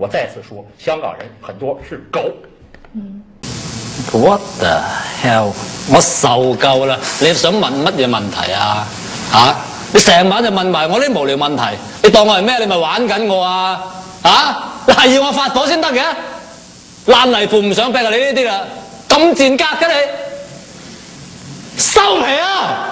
我再次说，香港人很多是狗。嗯，What the hell？我受够啦！你想问乜嘢问题啊？啊？你成晚就问埋我啲无聊问题，你当我系咩？你咪玩紧我啊？啊？系要我发火先得嘅？烂泥扶唔上壁啊！你呢啲啦，咁贱格嘅你，收皮啊！